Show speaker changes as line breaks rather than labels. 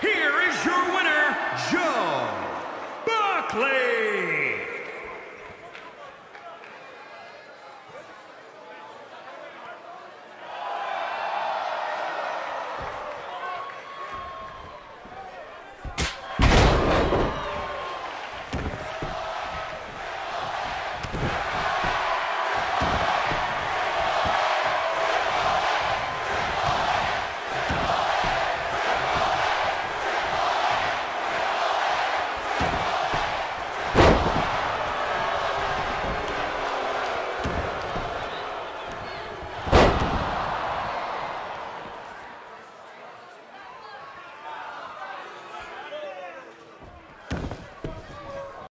Here is your winner, Joe Buckley.